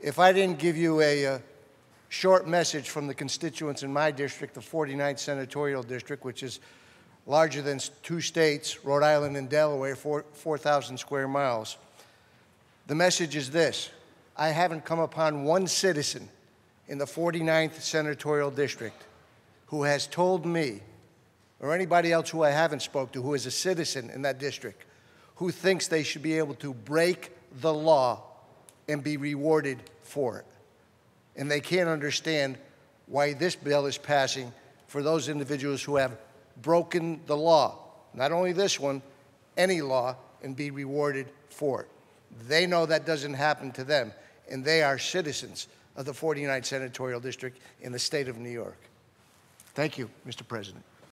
if I didn't give you a uh, short message from the constituents in my district, the 49th Senatorial District, which is larger than two states, Rhode Island and Delaware, four- 4,000 square miles, the message is this. I haven't come upon one citizen in the 49th Senatorial District who has told me, or anybody else who I haven't spoke to, who is a citizen in that district, who thinks they should be able to break the law and be rewarded for it. And they can't understand why this bill is passing for those individuals who have broken the law. Not only this one, any law, and be rewarded for it. They know that doesn't happen to them, and they are citizens of the 49th Senatorial District in the state of New York. Thank you, Mr. President.